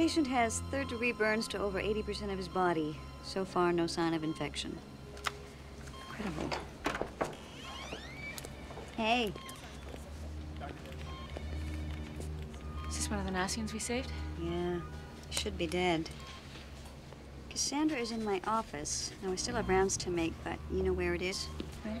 Patient has third degree burns to over 80% of his body. So far, no sign of infection. Incredible. Hey, Is this one of the Nasyans we saved? yeah, should be dead. Cassandra is in my office. Now, I still have rounds to make, but you know where it is? Right.